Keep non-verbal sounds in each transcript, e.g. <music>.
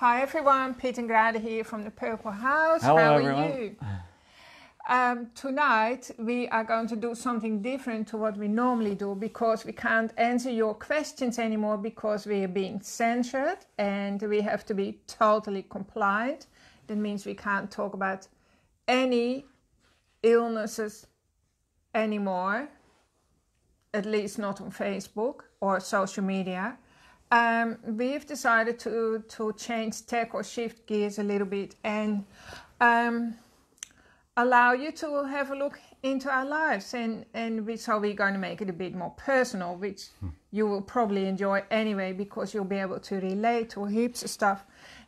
Hi everyone, Peter Grada here from the Purple House. Hello, How everyone. are you? Um, tonight we are going to do something different to what we normally do because we can't answer your questions anymore because we are being censored and we have to be totally compliant. That means we can't talk about any illnesses anymore, at least not on Facebook or social media. Um, we've decided to, to change tack or shift gears a little bit and um, allow you to have a look into our lives. And, and we, so we're going to make it a bit more personal, which you will probably enjoy anyway because you'll be able to relate to heaps of stuff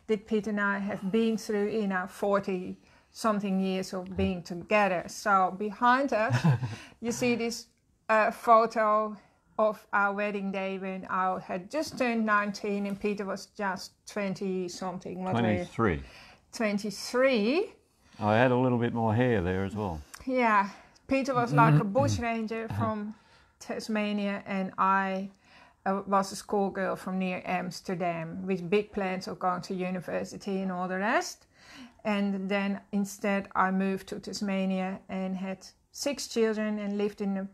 that Pete and I have been through in our 40 something years of being together. So behind us, <laughs> you see this uh, photo of our wedding day when I had just turned 19 and Peter was just 20 something. What were you? 23. 23. I had a little bit more hair there as well. Yeah, Peter was like a <clears throat> bush ranger from Tasmania, and I uh, was a schoolgirl from near Amsterdam with big plans of going to university and all the rest. And then instead, I moved to Tasmania and had six children and lived in the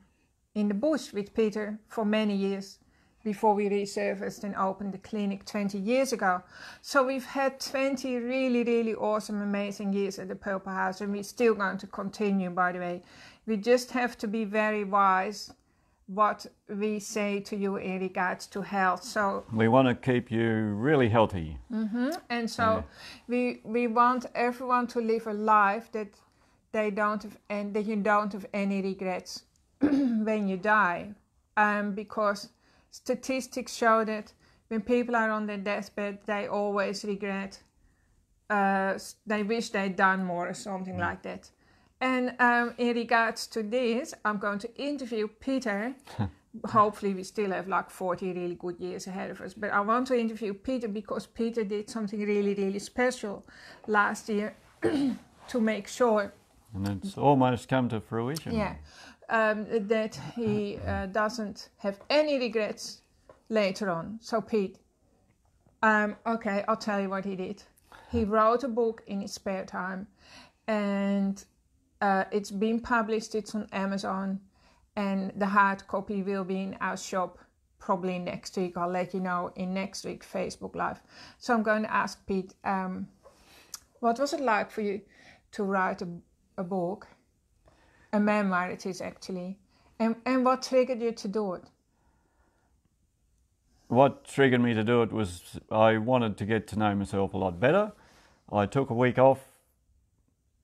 in the bush with Peter for many years before we resurfaced and opened the clinic 20 years ago. So we've had 20 really, really awesome, amazing years at the Purple House, and we're still going to continue, by the way. We just have to be very wise what we say to you in regards to health. So We want to keep you really healthy. Mm-hmm. and so we we want everyone to live a life that they don't have and that you don't have any regrets <clears throat> when you die. Um, because statistics show that when people are on their deathbed, they always regret. Uh, they wish they'd done more or something like that. And um, in regards to this, I'm going to interview Peter. <laughs> Hopefully, we still have like 40 really good years ahead of us. But I want to interview Peter because Peter did something really, really special last year <clears throat> to make sure And it's almost come to fruition. yeah, um, that he uh, doesn't have any regrets later on. So, Pete, um, okay, I'll tell you what he did. He wrote a book in his spare time, and uh, it's been published. It's on Amazon, and the hard copy will be in our shop probably next week. I'll let you know in next week Facebook Live. So I'm going to ask Pete, um, what was it like for you to write a, a book? A memoir it is actually and and what triggered you to do it What triggered me to do it was I wanted to get to know myself a lot better. I took a week off.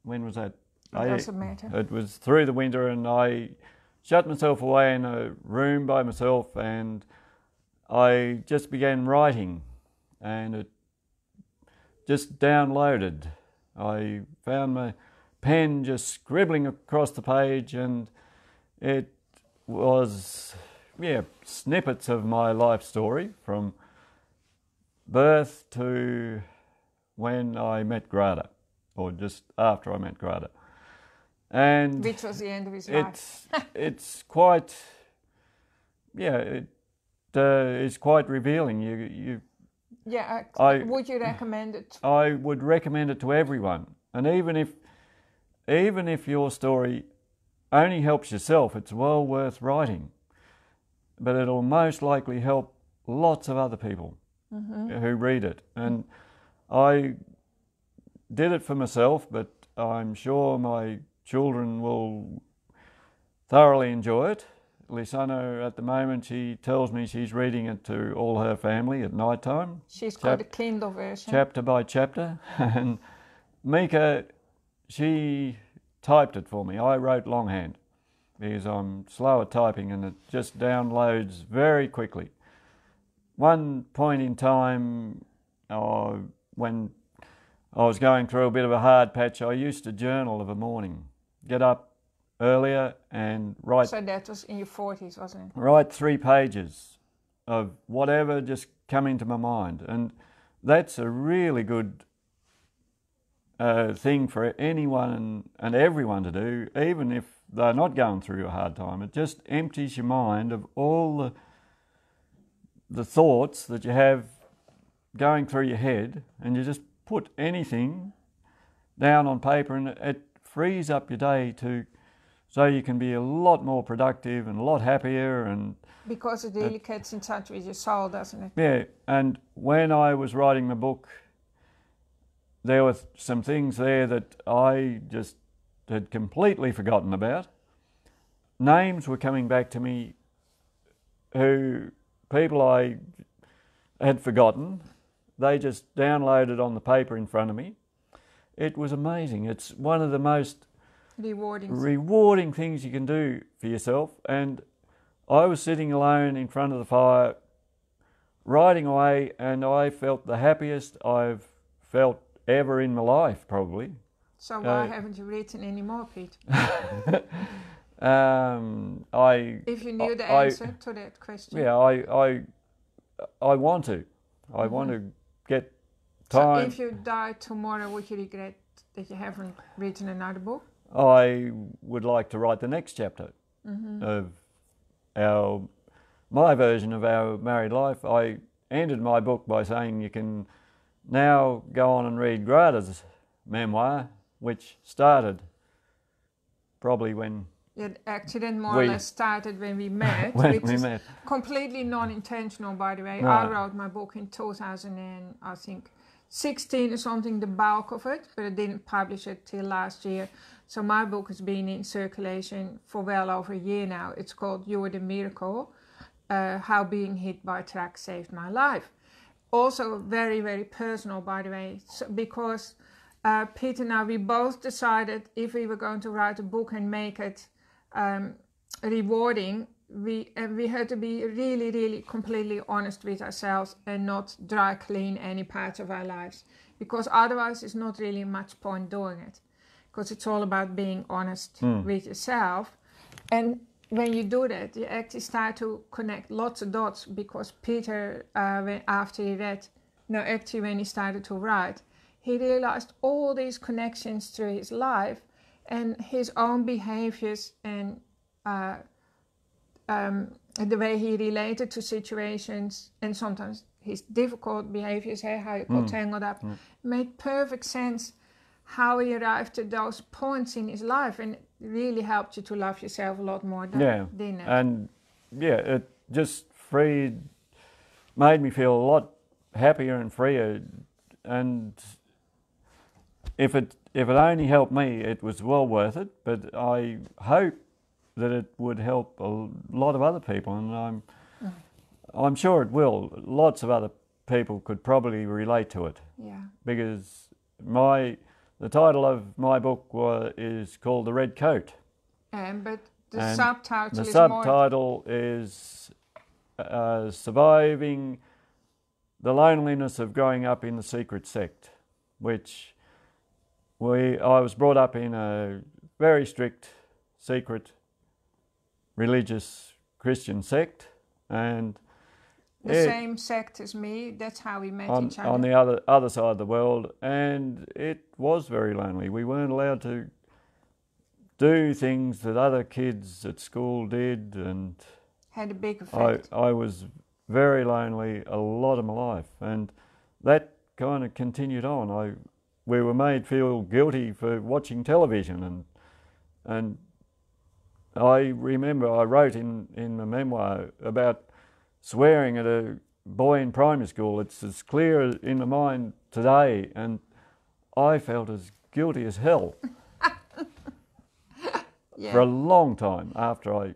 When was that? it I- doesn't matter It was through the winter, and I shut myself away in a room by myself, and I just began writing, and it just downloaded. I found my pen just scribbling across the page, and it was, yeah, snippets of my life story from birth to when I met Grada, or just after I met Grada. And which was the end of his life. it's it's quite yeah it uh, it's quite revealing. You you yeah uh, I- would you recommend it? I would recommend it to everyone. And even if even if your story only helps yourself it's well worth writing. But it'll most likely help lots of other people mm-hmm. who read it. And I did it for myself but I'm sure my children will thoroughly enjoy it. Lisano, at the moment, she tells me she's reading it to all her family at night time, she's got a Kindle version. chapter by chapter. <laughs> And Mika, she typed it for me. I wrote longhand because I'm slow at typing and it just downloads very quickly. One point in time, uh, when I was going through a bit of a hard patch, I used to journal of a morning, get up earlier and write so that was in your 40s wasn't it write three pages of whatever just come into my mind, and that's a really good uh, thing for anyone and, and everyone to do, even if they're not going through a hard time. It just empties your mind of all the the thoughts that you have going through your head, and you just put anything down on paper, and it frees up your day to so you can be a lot more productive and a lot happier and because it really gets in touch with your soul doesn't it yeah and when i was writing the book there were some things there that i just had completely forgotten about. Names were coming back to me who people i had forgotten they just downloaded on the paper in front of me. It was amazing. It's one of the most rewarding. rewarding things you can do for yourself. And I was sitting alone in front of the fire, writing away, and I felt the happiest I've felt ever in my life, probably. So why uh, haven't you written any more, Pete? <laughs> um, I. If you knew the answer I, to that question. Yeah, I, I, I want to. I mm-hmm. want to get time. So if you die tomorrow, would you regret that you haven't written another book? I would like to write the next chapter mm-hmm. of our my version of our married life. I ended my book by saying you can now go on and read Grada's memoir, which started probably when it accident more we, or less started when we met, <laughs> when which we is met. completely non-intentional, by the way. No. I wrote my book in 2000 and I think 16 or something, the bulk of it, but I didn't publish it till last year. So my book has been in circulation for well over a year now. It's called You're the Miracle uh, How Being Hit by a Truck Saved My Life. Also, very, very personal, by the way, so, because uh, Peter and I, we both decided if we were going to write a book and make it um, rewarding, we and we had to be really, really completely honest with ourselves and not dry clean any parts of our lives, because otherwise, it's not really much point doing it because it's all about being honest mm. with yourself. And when you do that, you actually start to connect lots of dots because Peter, uh, when, after he read, no, actually, when he started to write, he realized all these connections through his life and his own behaviors and uh, um, the way he related to situations and sometimes his difficult behaviors, hey, how you got mm. tangled up, mm. made perfect sense how he arrived at those points in his life and really helped you to love yourself a lot more than yeah. didn't and yeah it just freed made me feel a lot happier and freer. And if it if it only helped me it was well worth it. But i hope that it would help a lot of other people. And i'm mm. i'm sure it will. Lots of other people could probably relate to it. Yeah. Because my the title of my book was, is called The Red Coat. Um, but the and subtitle the is subtitle is uh, Surviving the Loneliness of Growing Up in the Secret Sect, which we I was brought up in a very strict, secret, religious Christian sect, and the it, same sect as me. That's how we met on, each other. On the other other side of the world, and it was very lonely. We weren't allowed to do things that other kids at school did, and had a big effect. I, I was very lonely a lot of my life, and that kind of continued on. I we were made feel guilty for watching television, and and I remember I wrote in in my memoir about swearing at a boy in primary school. It's as clear in my mind today, and I felt as guilty as hell <laughs> yeah. for a long time after I.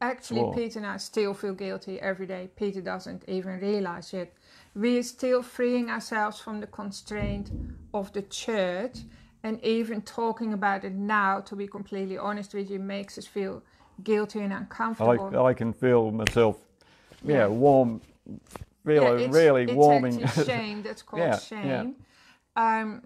Actually, swore. Peter and I still feel guilty every day. Peter doesn't even realize it. We're still freeing ourselves from the constraint of the church, and even talking about it now, to be completely honest with you, makes us feel guilty and uncomfortable. I, I can feel myself yeah, warm, really, yeah, it's, really it's warming. <laughs> shame. That's called yeah, shame. Yeah. Um,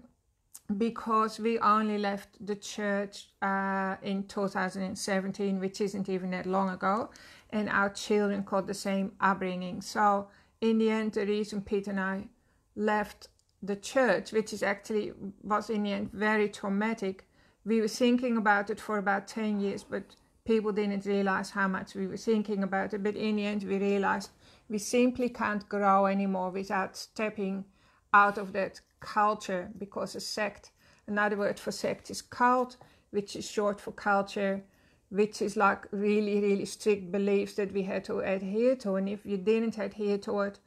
because we only left the church uh, in 2017, which isn't even that long ago, and our children got the same upbringing. So, in the end, the reason Pete and I left the church, which is actually was in the end very traumatic, we were thinking about it for about 10 years, but people didn't realize how much we were thinking about it. But in the end, we realized we simply can't grow anymore without stepping out of that culture because a sect, another word for sect is cult, which is short for culture, which is like really, really strict beliefs that we had to adhere to. And if you didn't adhere to it,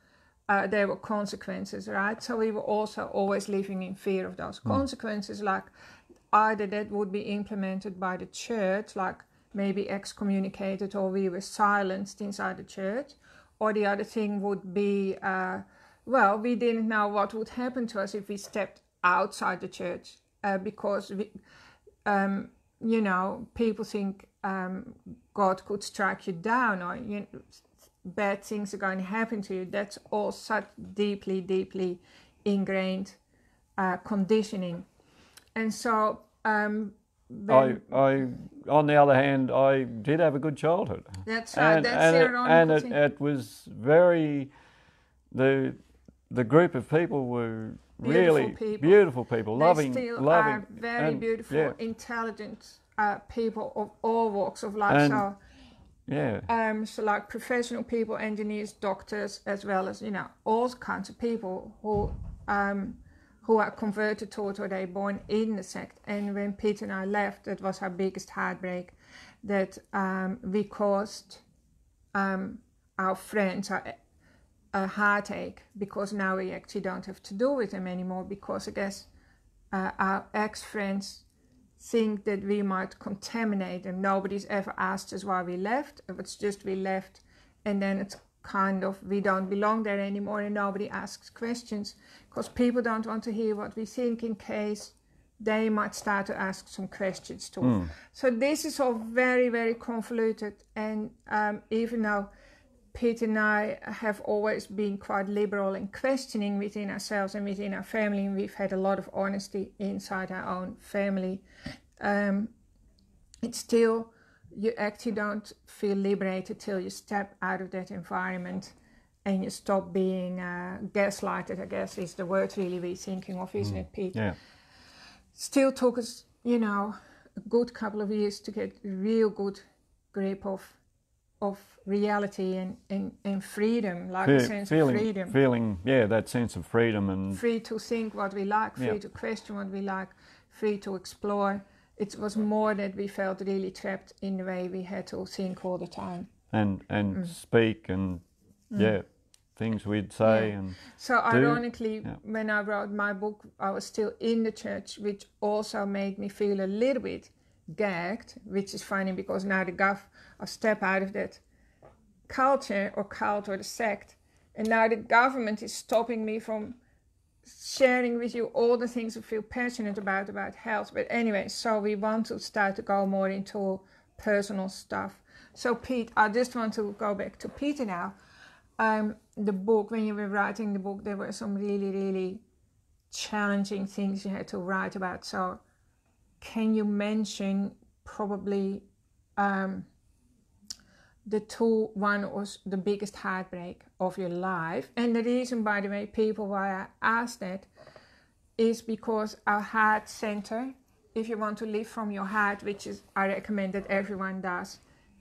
uh, there were consequences, right? So we were also always living in fear of those mm. consequences, like either that would be implemented by the church, like maybe excommunicated or we were silenced inside the church, or the other thing would be, uh, well, we didn't know what would happen to us if we stepped outside the church uh, because we, um, you know, people think um, God could strike you down or you know, bad things are going to happen to you. That's all such deeply, deeply ingrained uh, conditioning. And so, um, I, I, on the other hand, I did have a good childhood. That's right. And, that's and, it, and it, it, was very the the group of people were beautiful really people. beautiful people, they loving, still loving, are very and, beautiful, yeah. intelligent uh, people of all walks of life. And, so, yeah. Um, so like professional people, engineers, doctors, as well as you know all kinds of people who um, who are converted to it or they born in the sect. And when Peter and I left, that was our biggest heartbreak, that um, we caused um, our friends a, a heartache because now we actually don't have to do with them anymore because I guess uh, our ex friends think that we might contaminate them. Nobody's ever asked us why we left. It's just we left, and then it's kind of we don't belong there anymore, and nobody asks questions because people don't want to hear what we think in case they might start to ask some questions too. Mm. So this is all very very convoluted, and um, even though. Pete and I have always been quite liberal in questioning within ourselves and within our family, and we've had a lot of honesty inside our own family. Um, it's still, you actually don't feel liberated till you step out of that environment and you stop being uh, gaslighted, I guess is the word really we're thinking of, isn't mm. it, Pete? Yeah. Still took us, you know, a good couple of years to get real good grip of of reality and, and, and freedom, like Fe- a sense feeling, of freedom. Feeling, yeah, that sense of freedom and free to think what we like, free yeah. to question what we like, free to explore. It was more that we felt really trapped in the way we had to think all the time. And and mm. speak and mm. yeah, things we'd say yeah. and so ironically yeah. when I wrote my book I was still in the church, which also made me feel a little bit gagged, which is funny because now the gov I step out of that culture or cult or the sect, and now the government is stopping me from sharing with you all the things I feel passionate about about health. But anyway, so we want to start to go more into personal stuff. So Pete, I just want to go back to Peter now. Um, the book, when you were writing the book, there were some really, really challenging things you had to write about. So can you mention probably um, the two one was the biggest heartbreak of your life. And the reason by the way people why i asked that is because our heart center if you want to live from your heart which is i recommend that everyone does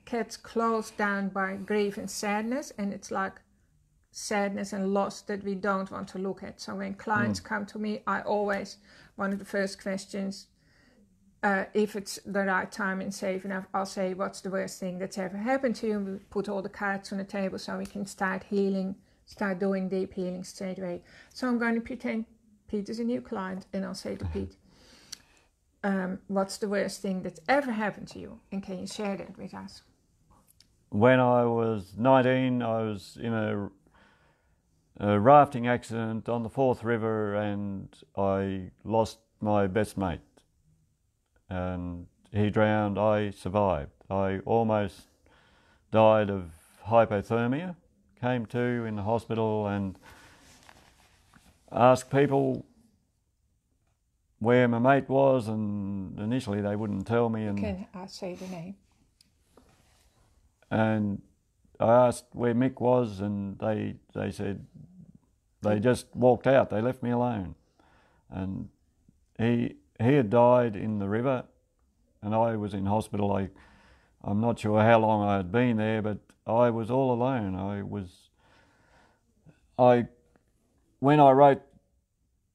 gets closed down by grief and sadness. And it's like sadness and loss that we don't want to look at. So when clients mm. come to me i always one of the first questions uh, if it's the right time and safe enough, I'll say, What's the worst thing that's ever happened to you? We put all the cards on the table so we can start healing, start doing deep healing straight away. So I'm going to pretend Pete is a new client and I'll say to <laughs> Pete, um, What's the worst thing that's ever happened to you? And can you share that with us? When I was 19, I was in a, a rafting accident on the Forth River and I lost my best mate and he drowned. I survived. I almost died of hypothermia. Came to in the hospital and asked people where my mate was, and initially they wouldn't tell me. And can I say the name? And I asked where Mick was, and they they said they just walked out. They left me alone, and he he had died in the river, and I was in hospital. I, I'm not sure how long I had been there, but I was all alone. I was I, when I wrote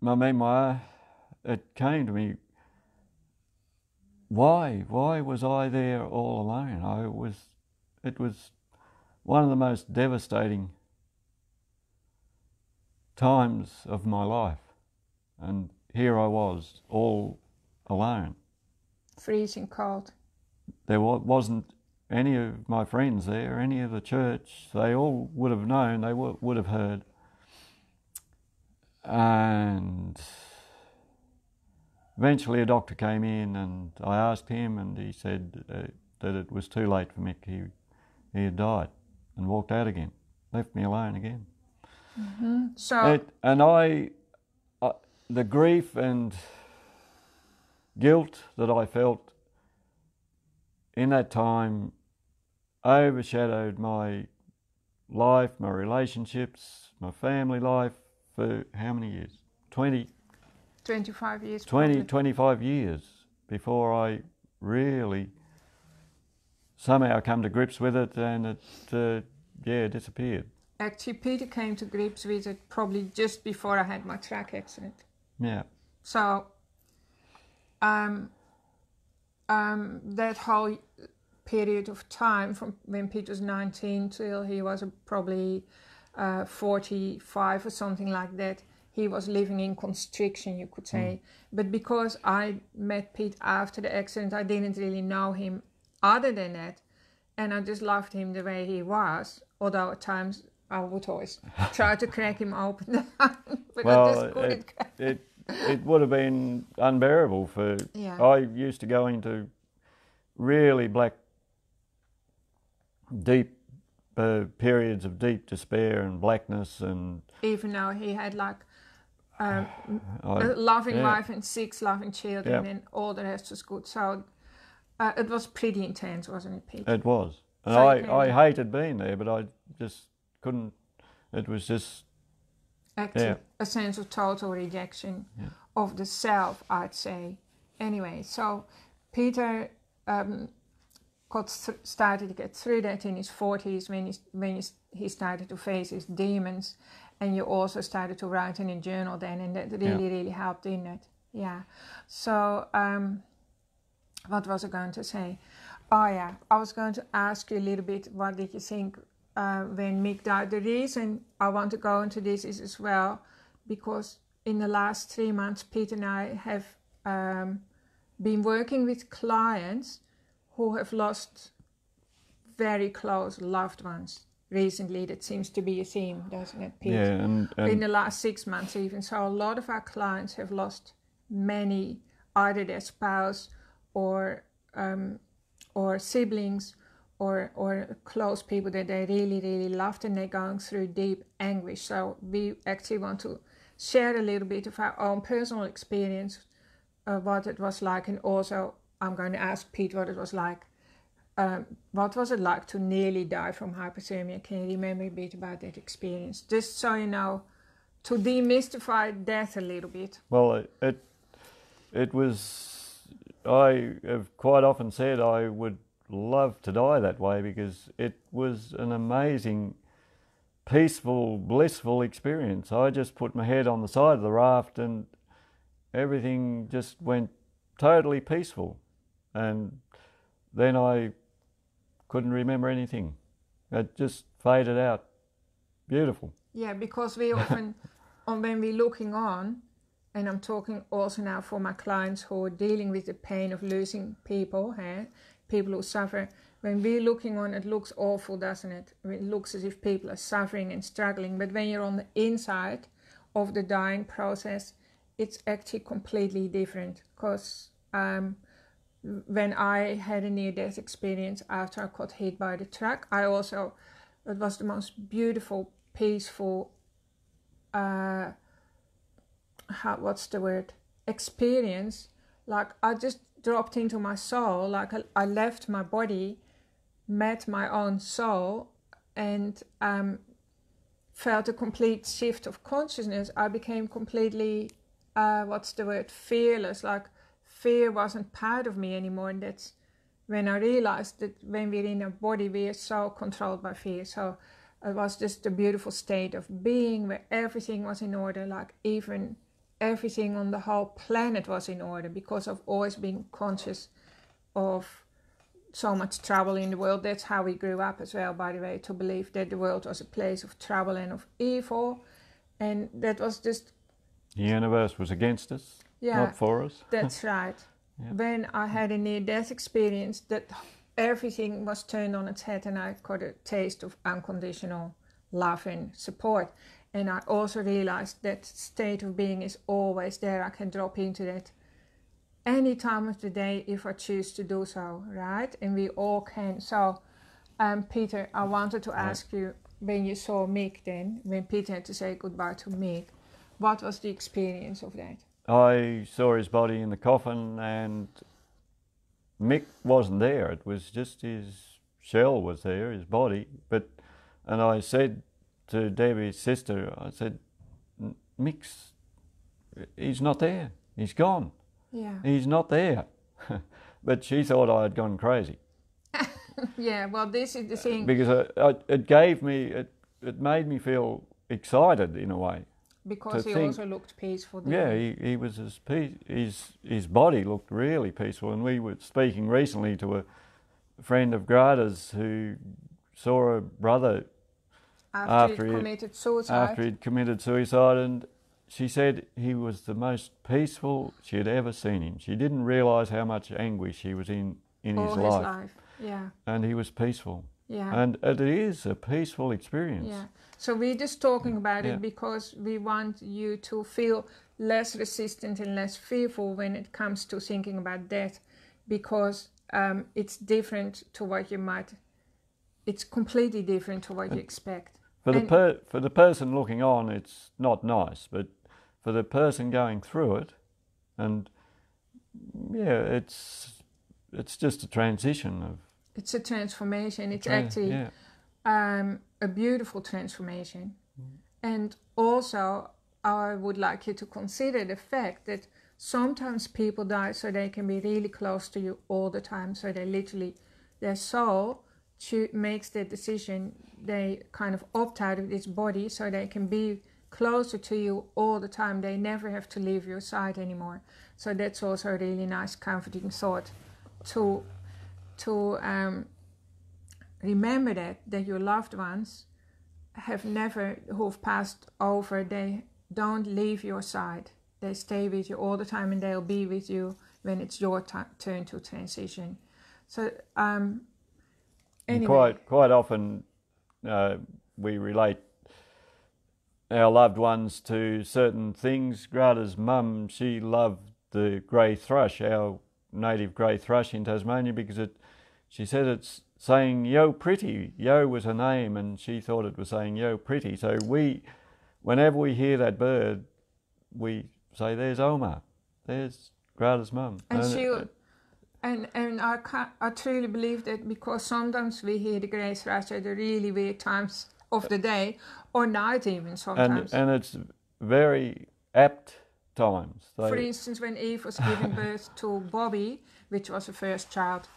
my memoir, it came to me. Why? Why was I there all alone? I was. It was one of the most devastating times of my life, and here I was, all alone. Freezing cold. There wasn't any of my friends there, any of the church. They all would have known, they would have heard. And eventually a doctor came in and I asked him, and he said uh, that it was too late for Mick. He, he had died and walked out again, left me alone again. Mm-hmm. So, it, and I, I, the grief and guilt that I felt in that time overshadowed my life, my relationships, my family life for how many years? 20. 25 years. 20, 25 years before I really somehow come to grips with it and it, uh, yeah, disappeared. Actually, Peter came to grips with it probably just before I had my track accident. Yeah. So, um, um, that whole period of time from when Pete was 19 till he was probably uh, 45 or something like that, he was living in constriction, you could say. Mm. But because I met Pete after the accident, I didn't really know him other than that. And I just loved him the way he was, although at times I would always try to crack him open. <laughs> but well, I just couldn't. It, it, it would have been unbearable for. Yeah. I used to go into really black, deep uh, periods of deep despair and blackness, and even though he had like um, <sighs> I, loving yeah. wife and six loving children, yeah. and all the rest was good. So uh, it was pretty intense, wasn't it, Pete? It was, and so I, I hated being there, but I just couldn't. It was just active, yeah. a sense of total rejection yeah. of the self, I'd say. Anyway, so Peter um, got th- started to get through that in his 40s when, he, when he started to face his demons. And you also started to write in a journal then, and that really, yeah. really helped in it. Yeah. So, um, what was I going to say? Oh, yeah. I was going to ask you a little bit what did you think uh, when Mick died. The reason I want to go into this is as well because in the last three months, Pete and I have um, been working with clients who have lost very close loved ones recently. That seems to be a theme, doesn't it, Pete? Yeah, and, and in the last six months, even so, a lot of our clients have lost many, either their spouse or um, or siblings or or close people that they really really loved and they're going through deep anguish. So we actually want to share a little bit of our own personal experience of what it was like. And also i'm going to ask pete what it was like um, what was it like to nearly die from hypothermia? Can you remember a bit about that experience? Just so you know to demystify death a little bit. Well it it, it was i have quite often said i would love to die that way because it was an amazing, peaceful, blissful experience. I just put my head on the side of the raft and everything just went totally peaceful. And then I couldn't remember anything. It just faded out. Beautiful. Yeah, because we often, <laughs> when we're looking on, and I'm talking also now for my clients who are dealing with the pain of losing people, hey, people who suffer. When we're looking on, it looks awful, doesn't it? It looks as if people are suffering and struggling. But when you're on the inside of the dying process, it's actually completely different. Because um, when I had a near death experience after I got hit by the truck, I also, it was the most beautiful, peaceful, uh, how, what's the word? Experience. Like I just dropped into my soul, like I, left my body, met my own soul, and um, felt a complete shift of consciousness. I became completely, uh, what's the word, fearless. Like fear wasn't part of me anymore. And that's when I realized that when we're in a body, we are so controlled by fear. So it was just a beautiful state of being where everything was in order, like even everything on the whole planet was in order because of always being conscious of so much trouble in the world. That's how we grew up as well, by the way, to believe that the world was a place of trouble and of evil. And that was just. The universe was against us, yeah, not for us. <laughs> That's right. Yeah. When I had a near death experience, that everything was turned on its head and I got a taste of unconditional love and support. And I also realized that state of being is always there. I can drop into that any time of the day if I choose to do so, right? And we all can. So, um, Peter, I wanted to ask you when you saw Mick then, when Peter had to say goodbye to Mick, what was the experience of that? I saw his body in the coffin and Mick wasn't there. It was just his shell was there, his body. But and I said to Debbie's sister, I said, Mick's he's not there. He's gone. Yeah. He's not there. <laughs> but she thought I had gone crazy. <laughs> yeah, well, this is the thing. Because it, it, it gave me, it, it made me feel excited in a way. Because he think, also looked peaceful. Yeah, he, he was his, peace, his his body looked really peaceful, and we were speaking recently to a friend of Grada's who saw a brother after, after he'd committed suicide. After he'd committed suicide, and she said he was the most peaceful she had ever seen him. She didn't realise how much anguish he was in in All his, his life. life. Yeah. And he was peaceful. Yeah. And it is a peaceful experience. Yeah. So we're just talking about yeah. it because we want you to feel less resistant and less fearful when it comes to thinking about death because um, it's different to what you might, it's completely different to what you expect. For the, per, for the person looking on, it's not nice, but for the person going through it, and yeah, it's it's just a transition of it's a transformation. It's actually yeah. um, a beautiful transformation. Mm. And also, I would like you to consider the fact that sometimes people die so they can be really close to you all the time. So they literally, their soul cho- makes the decision. They kind of opt out of this body so they can be closer to you all the time. They never have to leave your side anymore. So that's also a really nice, comforting thought to to um, remember that that your loved ones have never who've passed over they don't leave your side they stay with you all the time and they'll be with you when it's your t- turn to transition so um anyway. quite quite often uh, we relate our loved ones to certain things grada's mum she loved the grey thrush our native grey thrush in tasmania because it she said it's saying yo pretty. Yo was her name, and she thought it was saying yo pretty. So we, whenever we hear that bird, we say there's Oma, there's Grada's mum. And, and she, uh, and and I I truly believe that because sometimes we hear the grey thrush at the really weird times of the day or night even sometimes. And and it's very apt times. They, For instance, when Eve was giving <laughs> birth to Bobby, which was her first child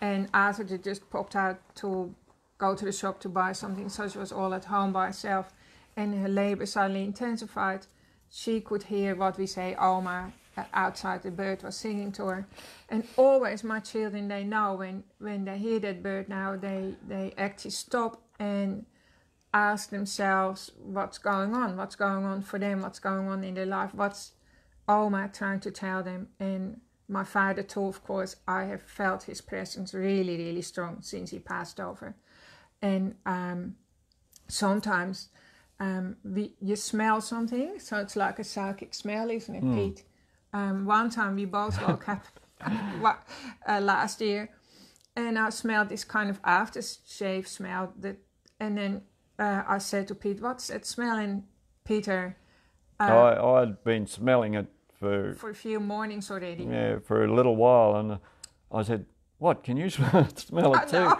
and Azure just popped out to go to the shop to buy something, so she was all at home by herself, and her labor suddenly intensified. She could hear what we say, Oma, uh, outside the bird was singing to her. And always my children, they know when, when they hear that bird now, they, they actually stop and ask themselves what's going on, what's going on for them, what's going on in their life, what's Oma trying to tell them. And my father too, of course, I have felt his presence really, really strong since he passed over. And um, sometimes um, we, you smell something, so it's like a psychic smell, isn't it, mm. Pete? Um, one time we both woke up <laughs> uh, last year, and I smelled this kind of aftershave smell. That, and then uh, I said to Pete, "What's that smell?" And Peter, uh, I, I'd been smelling it for for a few mornings already. Yeah, for a little while, and I said, "What? Can you <laughs> smell it, too?"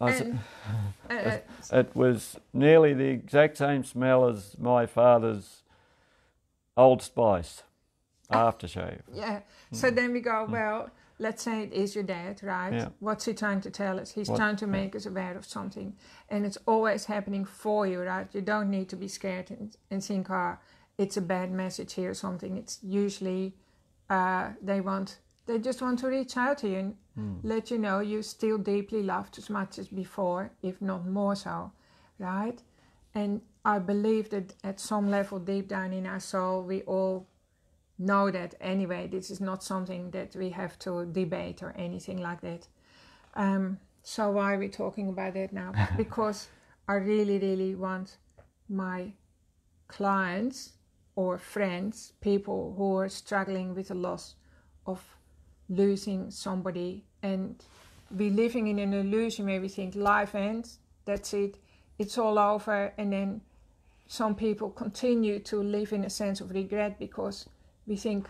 I said, <laughs> uh, it, it was nearly the exact same smell as my father's Old Spice aftershave. Yeah. So mm. then we go, mm. well, let's say it is your dad, right? Yeah. What's he trying to tell us? He's What- trying to make us aware of something, and it's always happening for you, right? You don't need to be scared and, and think, ah, it's a bad message here or something. It's usually uh, they want, they just want to reach out to you and let you know you still deeply loved as much as before, if not more so, right? And I believe that at some level, deep down in our soul, we all know that anyway. This is not something that we have to debate or anything like that. Um, so why are we talking about that now? <laughs> because I really, really want my clients or friends, people who are struggling with the loss of losing somebody, and we living in an illusion where we think life ends, that's it, it's all over, and then some people continue to live in a sense of regret because we think,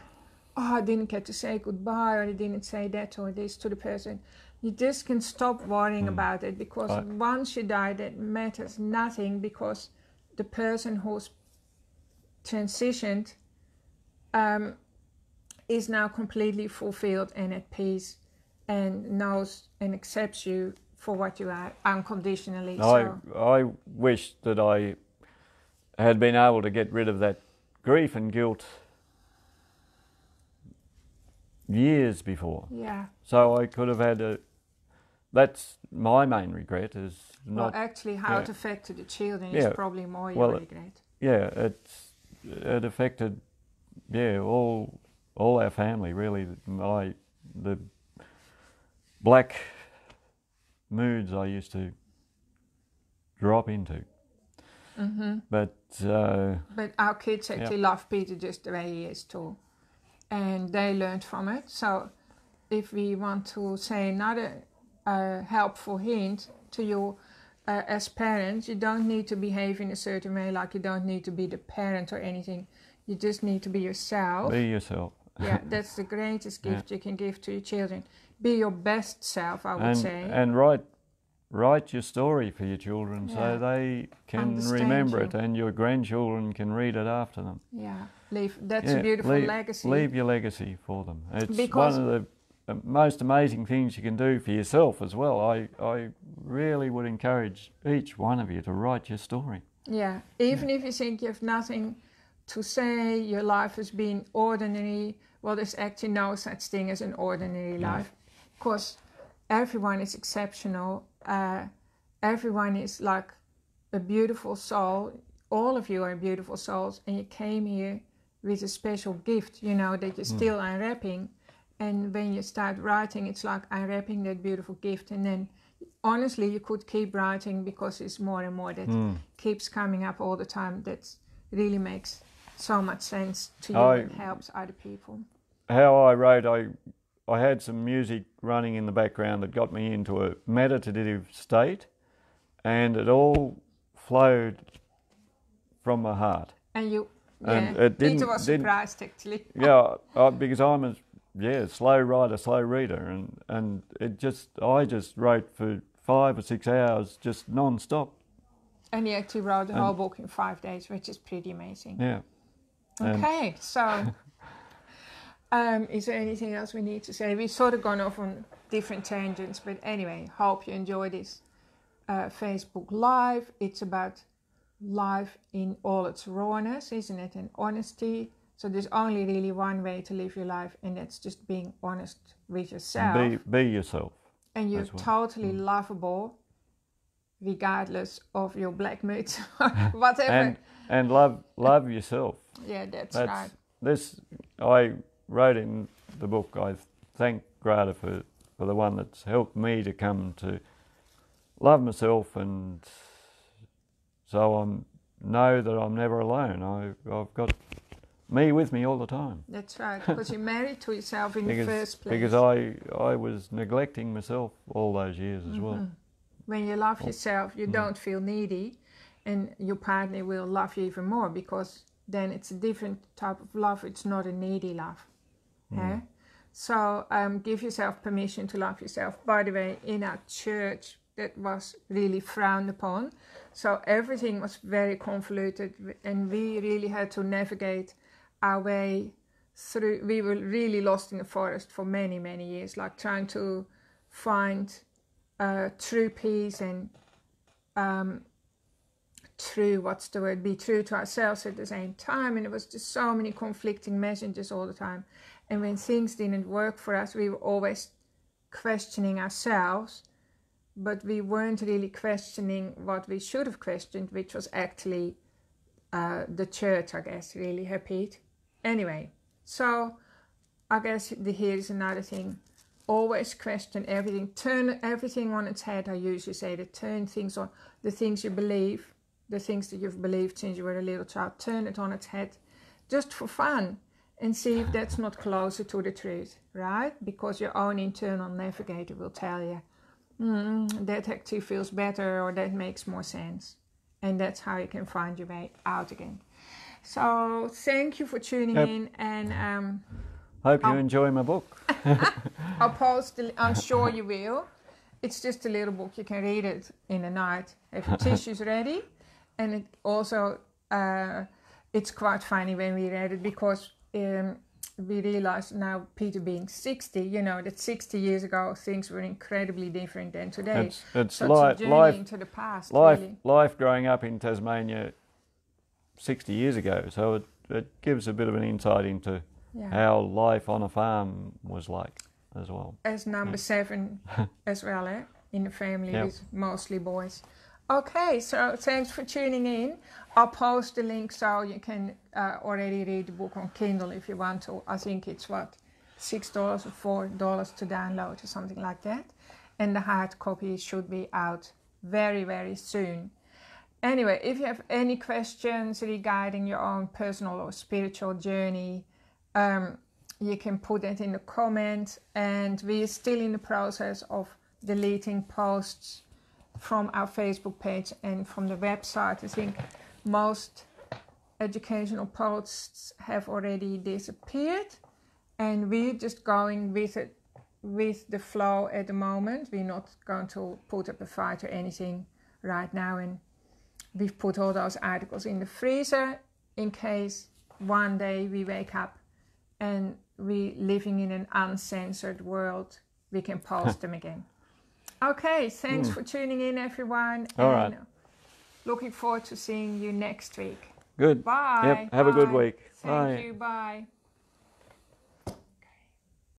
oh, I didn't get to say goodbye, or I didn't say that or this to the person. You just can stop worrying about it because once you die, that matters nothing because the person who's transitioned um, is now completely fulfilled and at peace and knows and accepts you for what you are unconditionally. I, I wish that I had been able to get rid of that grief and guilt years before. yeah. So I could have had a. That's my main regret is not. well, actually, how yeah. it affected the children Yeah. is probably more Well, your it- regret. yeah, it's it affected, yeah, all all our family really. My the black moods I used to drop into, hmm but uh, But our kids actually love Peter just the way he is too. And they learned from it. So if we want to say another uh, helpful hint to you uh, as parents, you don't need to behave in a certain way, like you don't need to be the parent or anything. You just need to be yourself. be yourself. yeah, <laughs> that's the greatest Yeah. gift you can give to your children. Be your best self, I would and say. and write write your story for your children Yeah. so they can Understand remember you. it and your grandchildren can read it after them. yeah, leave. That's Yeah, a beautiful leave, legacy. Leave your legacy for them. It's Because- one of the uh, most amazing things you can do for yourself as well. I I really would encourage each one of you to write your story. Yeah, even if you think you have nothing to say, your life has been ordinary. Well, there's actually no such thing as an ordinary Yeah. life. Because everyone is exceptional. Uh, everyone is like a beautiful soul. All of you are beautiful souls, and you came here with a special gift, you know, that you're still unwrapping. And when you start writing, it's like unwrapping that beautiful gift. And then, honestly, you could keep writing because it's more and more that Mm. keeps coming up all the time. That really makes so much sense to you I- and helps other people. How I wrote, I I had some music running in the background that got me into a meditative state, and it all flowed from my heart. And you, And yeah, it didn't- Peter was didn't- surprised actually. yeah, I, because I'm a yeah slow writer, slow reader, and and it just I just wrote for five or six hours just non-stop. And he actually wrote the whole book in five days, which is pretty amazing. Yeah, Okay, so <laughs> um, is there anything else we need to say? We've sort of gone off on different tangents, but anyway, hope you enjoy this uh, Facebook Live. It's about life in all its rawness, isn't it? And honesty. So there's only really one way to live your life, and that's just being honest with yourself. be be yourself. and you're totally Mm. lovable, regardless of your black moods <laughs> or whatever. and and love love yourself. yeah, that's, That's right. this. I wrote in the book. I thank Grada for for the one that's helped me to come to love myself, and so I'm know that I'm never alone. I I've got me with me all the time. That's right, because you're married to yourself in because the first place. because I I was neglecting myself all those years as well. Mhm. When you love yourself, you Mm. don't feel needy, and your partner will love you even more because then it's a different type of love. It's not a needy love. Mm. eh? So um, give yourself permission to love yourself. By the way, in our church, that was really frowned upon. So everything was very convoluted, and we really had to navigate our way through we were really lost in the forest for many many years like trying to find uh, true peace and um, true what's the word be true to ourselves at the same time and it was just so many conflicting messages all the time and when things didn't work for us we were always questioning ourselves but we weren't really questioning what we should have questioned which was actually uh, the church i guess really happy anyway so i guess the, here's another thing. Always question everything. Turn everything on its head i usually say to turn things on the things you believe the things that you've believed since you were a little child, turn it on its head just for fun and see if that's not closer to the truth, right? Because your own internal navigator will tell you mm, that actually feels better or that makes more sense. And that's how you can find your way out again. So thank you for tuning yep. in and um, hope you I'll, enjoy my book. <laughs> I'll post. The, I'm sure you will. It's just a little book. You can read it in a night. Have your <laughs> tissues ready and it also uh, it's quite funny when we read it because um, we realize now Peter being 60 you know that 60 years ago things were incredibly different than today it's, it's so li- it's life into the past life really. life growing up in Tasmania 60 years ago so it, it gives a bit of an insight into yeah. how life on a farm was like as well as number yeah. seven <laughs> as well eh? in the family yep. with mostly boys Okay, so thanks for tuning in. I'll post the link so you can uh, already read the book on Kindle if you want to. I think it's what, $6 or $4 to download or something like that. And the hard copy should be out very, very soon. Anyway, if you have any questions regarding your own personal or spiritual journey, um, you can put it in the comments. And we're still in the process of deleting posts from our Facebook page and from the website. I think most educational posts have already disappeared, and we're just going with it with the flow at the moment. We're not going to put up a fight or anything right now, and we've put all those articles in the freezer in case one day we wake up and we're living in an uncensored world, we can post <laughs> them again. Okay, thanks mm. for tuning in, everyone. All right. Looking forward to seeing you next week. Good. Bye. Yep. Have Bye. a good week. Thank Bye. you. Bye.